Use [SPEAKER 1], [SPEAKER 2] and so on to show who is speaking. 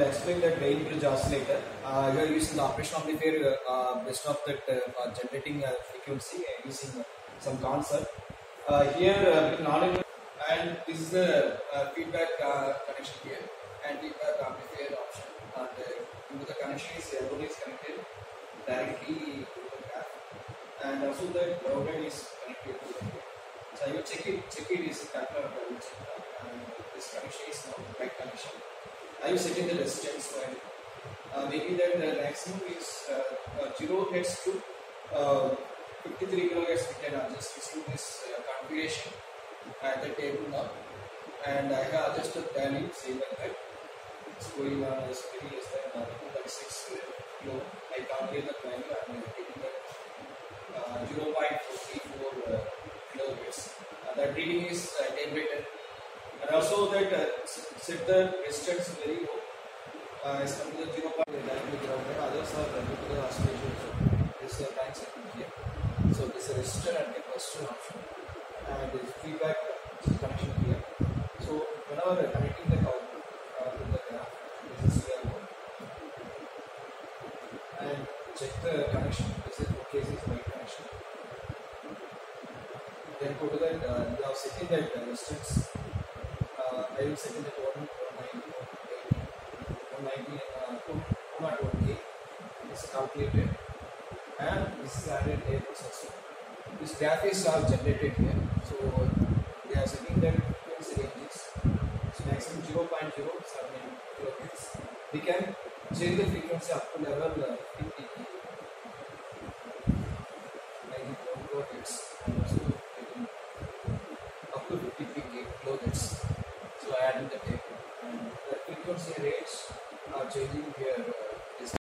[SPEAKER 1] will explain that Wien bridge oscillator. Uh, you are using the operation amplifier uh, based of that uh, generating uh, frequency using some concept. Uh, here, uh, with non and this is the feedback connection here and feedback amplifier option. And the connection is everyone is connected directly to the graph, and also the grounded is connected to the graph. So I will check it. Check it is a check and this connection is now right connection. I will set in the resistance it. Uh, maybe that the maximum is uh, uh, 0 hertz to uh, 53 kilohertz. We can adjust using this uh, configuration at the table now. And I have adjusted value same like that. It's going on as very less than uh, 236 kilo. I calculate the value and I'm taking that uh, 0.44 uh, kilohertz. That reading is uh, 10 by 10 and also that uh, set the resistance very low. Uh, as compared to the 0 point directly grounded others are regular oscillation this is a time setting here so this is a resistor and capacitor option and this feedback connection here. So whenever connecting the output uh, to the graph this is here and check the connection. This is okay? This is right connection? Then go to that uh, have setting that resistance I will set the one 190, 190 uh, 201K is calculated and this is added here also. This graph is all generated here. So we are setting that frequency ranges. So maximum 0.079 kilohertz. We can change the frequency up to level uh, 50 kilohertz and getting up to 53 kilohertz. So I added the table the frequency rates are changing here.